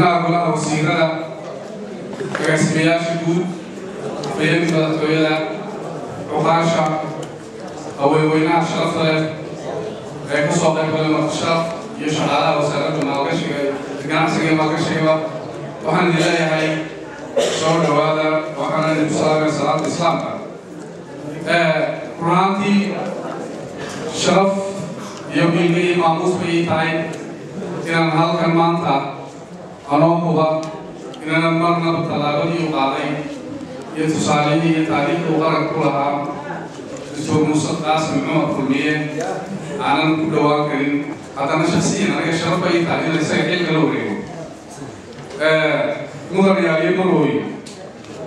xubnaha golaha wasiirada agaasimayaasha guud afhayeenka madaxtooyada cuqaasha haweenweynaha sharafta leh ee ka soo qayb galay markasharaf iyo shaqaalaha wasaaradda maalgashiga ganacsiga maalgashigaba waxaan idin leeyahay soo dhowaada waxaana idinku salaamaya salaada islaamka run ahaantii sharaf iyo milga iyo maamuus bay ii tahay inaan halkan maanta anoo huba inaanan marnaba tallaabadii u qaaday iyo tusaalihii iyo taariikhdii u qaran ku lahaa dr muuse qaasim cumar kulmiye aanan ku dhowaan karin haddana shaksiyan aniga sharaf bay tahay in isaga xilka la wareego mudan yaaliyo marooy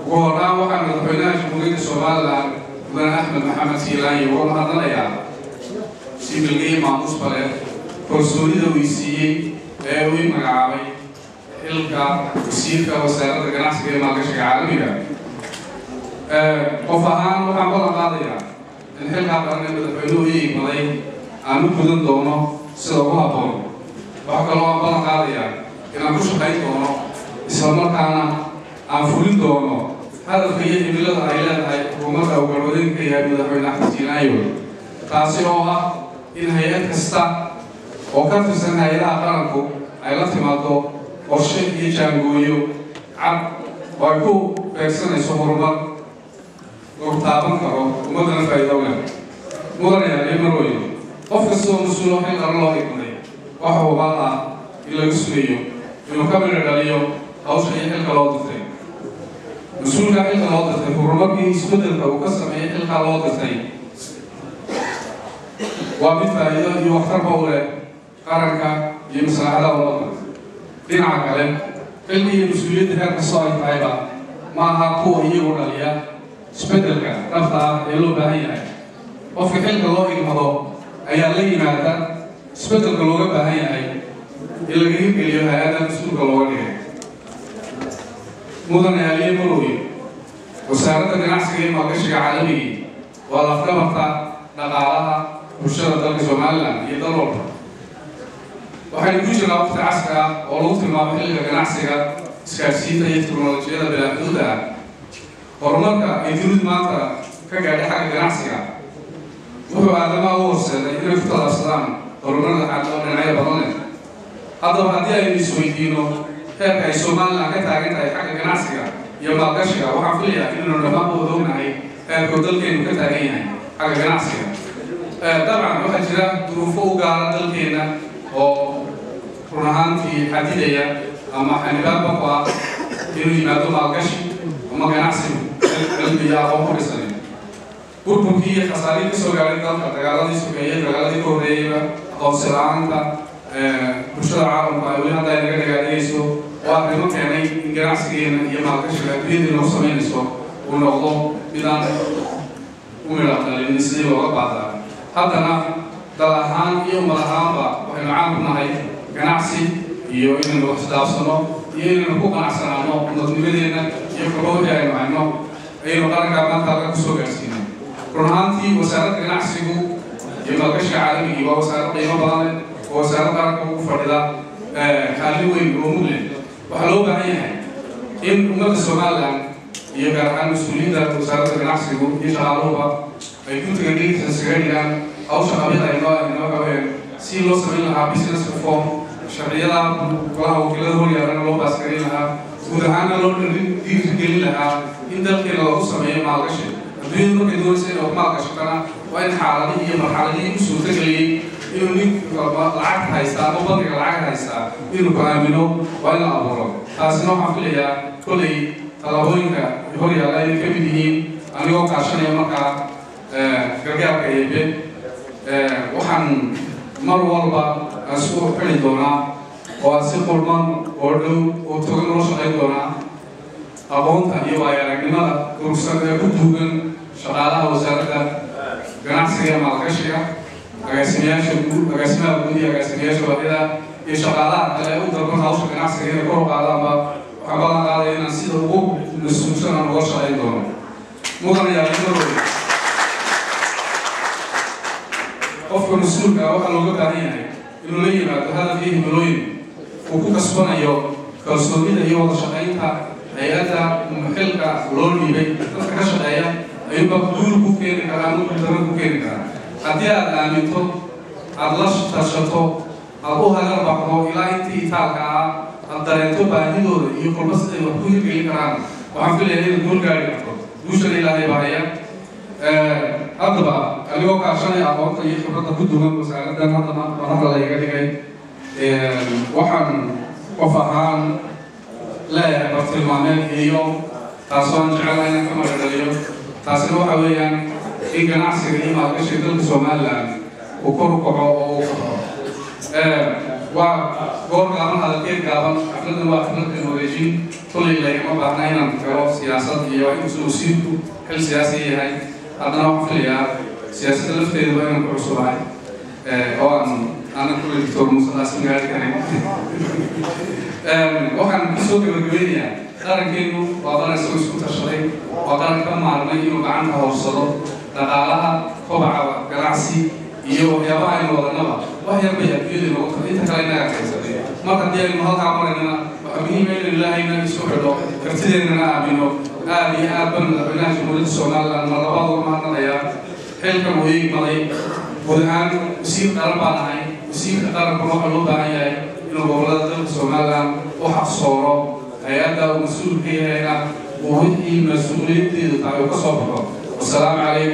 ugu horaan waxaa madaxweynaha jamhuuriyadda somalilan mudane axmed maxamed siilaanyi uga mahadnanayaa si milgaiyo maamuus bale kalsoonida uu siiyey ee uu i magacaabay xilka wasiirka wasaaradda ganacsiga iyo maalgashiga caalamiga. Qof ahaan waxaan balan qaadayaa in xilkaa qaran ee madaxweynuhu ii igmaday aan u gudan doono sida ugu habboon. Waxaa kaloo aan balan qaadayaa inaan ku shaqayn doono islamarkaana aan fulin doono hadafka iyo himilada ay leedahay xukuumadda uu garwadeenka ka yahay madaxweyne axmed siinaayo taasi oo ah in hay'ad kasta oo ka tirsan hay'adaha qaranku ay la timaado qorshe iyo jaangooyo cad oo ay ku beegsanayso horumar lagu taaban karo ummaddana faa'iido leh mudanayaa iyo marooyin qof kasta oo mas'uul xil qaran loo igmaday waxa hubaal ah in laga sugayo inuu ka midho dhaliyo hawsha iyo xilka loo dirtay mas'uulka xilka loo dirtay horumarkii isbeddelka uu ka sameeyey xilkaa loo dirtay waa mid faa'iido iyo waxtarba u leh qaranka iyo maslaxada ummadda dhinaca kale xilka iyo mas'uuliyadda heer kastoo ay tahayba ma aha kuwa iyagu dhaliya isbeddelka dhabta ah ee loo baahan yahay qofka xilka loo igmado ayaa la yimaada isbeddelka looga baahan yahay in laga hirgeliyo hay'adda mas'uulka looga dhigay mudan aaliye marooye wasaaradda ganacsiga iyo maalgashiga caalamigii waa lafdhabarta dhaqaalaha bulshada dalka somalilan iyo dal walba waxaynu ku jirnaa waqti casri ah oo lagu tilmaamo xilliga ganacsiga isgaadhsiinta iyo teknolojiyada bilaaxduuda ah horumarka ay dunidu maanta ka gaadhay xagga ganacsiga wuxuu aadamaha u horseeday inay ku talaabsadaan horumarada xagga oo dhinacyo badan haddaba haddii aynu isweydiino heerka ay somalilan ka taagan tahay xagga ganacsiga iyo maalgashiga waxaan filayaa inaynu dhammaanba odognahay heerkuu dalkeenu ka taagan yahay xagga ganacsiga dabcan waxaa jira duruufo u gaara dalkeena oo run ahaantii xadidaya ama xanibaadba ku ah inuu yimaado maalgashi ama ganacsigu cilmi iyo aqoon ku dhisanay burburkii iyo khasaarihii ka soo gaaray dalka dagaaladii sokeeye dagaaladii ka horreeyeyba aqoonsi la'aanta bulshada caalamka ay weli hadda ay naga dhagaadhigayso oo arrimo keenay in ganacsigeena iyo maalgashiga adduunyadii nagu samaynayso uu noqdo midaan u midhaqdalin sidii looga baahdaa haddana dal ahaan iyo ummad ahaanba waxaynu caan ku nahay ganacsi iyo inaynu waxsdaafsano iyo inaynu ku qanacsanaano umadnimadeenna iyo kabawixii aynu hayno ayaynu qarankaa maanta ku soo gaarsiino run wasaaradda ganacsigu iyo maalgashiga caalamigii waa wasaarad qiimo badan oo wasaarad qaranka ugu fadhida kaalin weyn oo mugle waxaa loo baahan yahay in ummadda somalilan iyo gaar ahaan mas'uuliyiinta wasaaradda ganacsigu iyo shaqaaluhuba ay guntiga dhigisa dhigaan hawsha qabyada ay noo inoo qabeen si loo samayn lahaa business reform sharciyada golaha wakiilada horyaalana loo baaskarin lahaa guud ahaana loo dhiirigelin lahaa in dalkeena lagu sameeyo maalgashi adduunyadu markay doonaysa inay maalgashatana waa in xaaladihii iyo marxaladihii u suurtageliyey inuu nin lacag haystaa ama bankiga lacag haystaa inuu ku aamino waa in la abuuro taasina waxaan filayaa kollay tallaabooyinka horyaala inay ka mid yihiin anigoo kaashanaya markaa gargaarka eebe waxaan mar walba aan isku xili doonaa oo aan si qurman oo dhow oo togan ula shaqayn doonaa aqoonta iyo waayo-aragnimada ee ku duugan shaqaalaha wasaaradda ganacsiga maalgashiga agaasimayaasha agaasimaha guud iyo agaasimayaasha waaxida iyo shaqaalaha kale u dalban hawsha ganacsiga inay kor qaadaanba waxaan balan qaadaya inaan sida ugu mas'uulsan aan uga shaqayn doono mudan ayaa marooy qofka mas'uulka waxaa looga baahan yahay inuu la yimaado hadaf iyo himilooyin uu ku kasbanayo kalsoonida iyo wada shaqaynta hay'adda xilka loo dhiibay dadka ka shaqeeya ayuunba guul ku keeni karaa guuldaro ku keeni karaa. Haddii aad aaminto aada la tashato aada u hagar baxdo ilaa intii itaalka ah aada dareento baahidooda iyo kolba siday wax ku hirgelin karaan waxaan filaya inaad guul gaari karto. Guushana ilaahay bahaya haddaba anigoo kaashanay aqoonta iyo khibradda ku duwan wasaaraddan hadda marada layga dhigay waxaan qof ahaan leeyahay bartilmaameed iyo taasoo aan jecelahay inaan ka magadhaliyo taasina waxa weeyaan in ganacsiga iyo maalgashiga dalka somaliland uu kor u kaco oo uu kaco waa goor gaaban hadalkeed gaaban xafladan waa xafladkan wareejin kullay laygama baahna inaan galo siyaasad iyo inkastoo wasiirku xil siyaasi yahay haddana waxaan filayaa siyaasadda lafteeda waa inaan ku cusubahay oo aan aanan kullay doctor muuse qaasim gaari karin waxaan ku soo gabagabeynayaa qarankeenu waa qaran isagoo isku tashaday waa qaran ka maarmay inuu gacanta horsado dhaqaalaha kobaca ganacsi iyo waxyaabaha aynu wadanaba wax yar bay adduunyada inoogu tahay. Inta kale inaga kaysanay mar haddii aynu halkaa maraynana waxaa muhiim in ilaahayna isu xidho kartideennana aamino aad iyo aad ban madaxweynaha jamhuuriyadda somaliland mar labaad uga mahadnaqayaa xilkan uu imaday guud ahaan wasiir qaran baan ahay. Wasiirka qarankuna waxaa loo baahan yahay inuu gobollada dalka somaliland u xaqsooro. Hay'adda uu mas'uul ka yahayna uu wixii mas'uuliyaddeedu tahay uu ka soo baxo. Wasalaamu calaykum